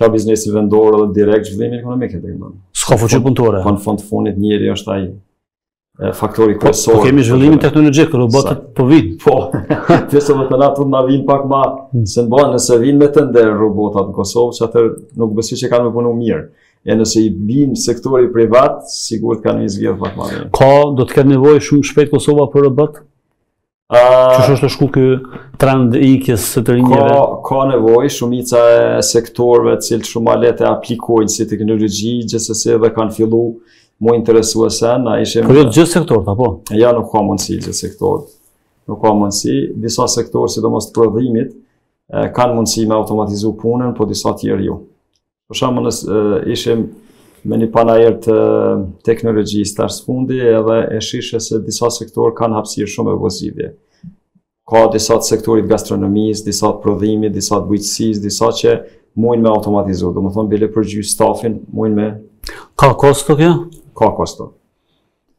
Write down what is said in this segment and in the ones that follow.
Kjo biznesi vendor edhe direkt zhvillimi ekonomik e bën. S'ka fuqi punëtore. Në fund të fundit njëri është ai faktori po, kryesor. Po, kemi zhvillimin teknologjik robotat po vijnë. Po. Ti sa më te natë na vijnë pak më hmm. se mban nëse vijnë me tender robotat në Kosovë, që atëherë nuk besoj se kanë me punu mirë. E nëse i bin sektori privat, sigurt kanë një zgjidhje pak më. Ka do të ketë nevojë shumë shpejt Kosova për robot? Që është shku kë trend i ikjes së të rinjve? Ka, ka nevojë, shumica e sektorëve të cilët shumë ma lehtë e aplikojnë si teknologji, gjithsesi edhe kanë fillu mu interesu e sen, a ishe... Kërë po jo të gjithë sektorët, apo? Jo, nuk ka mundësi gjithë sektorët. Nuk ka mundësi. Disa sektorë, sidomos të prodhimit, kanë mundësi me automatizu punën, po disa tjerë jo. Jo. Për shembull ishim në një panair të teknologjisë tash së fundi edhe e shihshe se disa sektorë kanë hapsirë shumë e vozidje. Ka disa të sektorit gastronomisë, disa të prodhimit, disa të bujqësisë, disa që mujnë me automatizu, domethonë bile përgjysë stafin, mujnë me... Ka kosto kjo? Ka kosto.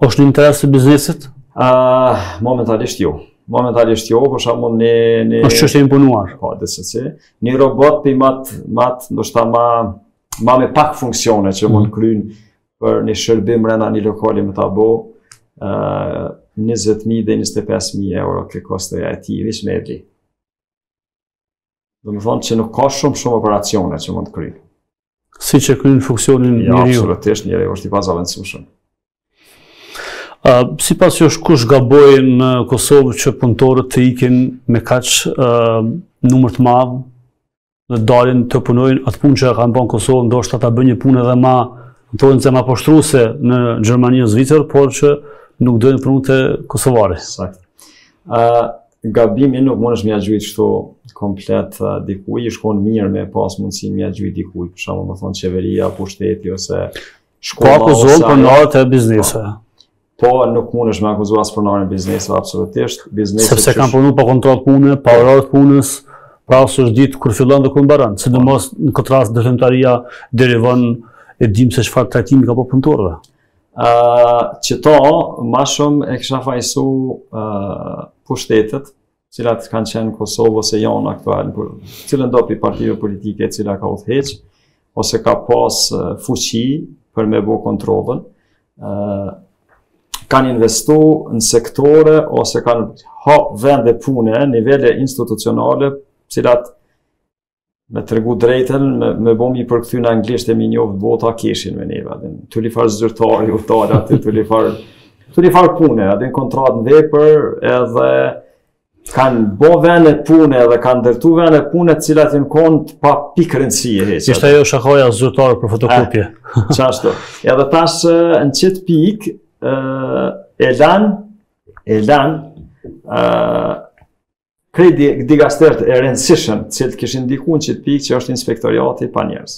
Është në interes të biznesit? Uh, momentalisht jo. Momentalisht jo, për shembull në... në... është që është e imponuar. Po, sesi. Një robot për matë, mat, ndoshta ma, ma me pak funksione që mund mm. kryin për një shërbim brenda një lokali me ta bo, uh, 20.000 deri 25.000 euro ke kostoja e tij, vishë me edhi. Domethonë që nuk ka shumë shumë operacione që mund të kryjë. Siç e kryen funksionin njeri? Jo, absolutisht njeri është i pazavendësueshëm. Sipas jush kush gaboi në Kosovë që punëtorët të ikin me kaq numër të madh dhe dalin të punojnë atë punë që e kanë ba në Kosovë, ndoshta ta bëjnë një punë edhe ma, me thanë, ma poshtruese në Gjermani ose Zvicër, por që nuk dojnë punë te kosovari. Saktë. Gabimi nuk mundesh me ia gjujt kështu komplet uh, dikuj, i shkon mirë me pas mundësi me ia gjujt dikuj, për shembull me thonë qeveria, pushteti, ose shkolla, ose... Po akuzon pronarët e bizneseve. Po, po nuk mundesh me akuzu as pronarët e bizneseve, absolutisht. Bizneset sepse kanë punu pa kontratë pune, pa orar të punës, pra s'është ditë kur fillon dhe kur mbaron, sidomos në këtë rast ndërtimtaria deri vonë e dim se çfarë trajtimi ka pa punëtorëve. qeto ma shumë e kisha fajsu uh, pushtetet, të cilat kanë qenë në Kosovë ose jonë aktual, cilado prej partive politike cila ka udhëheq, ose ka pas uh, fuqi për me bo kontrollën, uh, kanë investu në sektore ose kanë hap vende pune, nivele institucionale, të cilat me tregu drejtën, me, me bo me i përkthy në anglisht e me i njoftë bota, keshin me neve, a din, njëfarë zyrtari, u talë atë, të li farë, të li farë pune, a din, kontratë në vepër, edhe kanë bo vene pune, edhe kanë ndërtu vene pune, të cilat janë konë pa pikë rëndësie hiç. Ishtë ajo shakoja zyrtarë për fotokopje. Eh, qashtu, edhe tash eh, në qitë pikë, eh, e lanë, e lanë, Krejt dikasteret e rëndësishme, të cilat kishin ndihmu në qitë pikë që është inspektorati pa njerëz.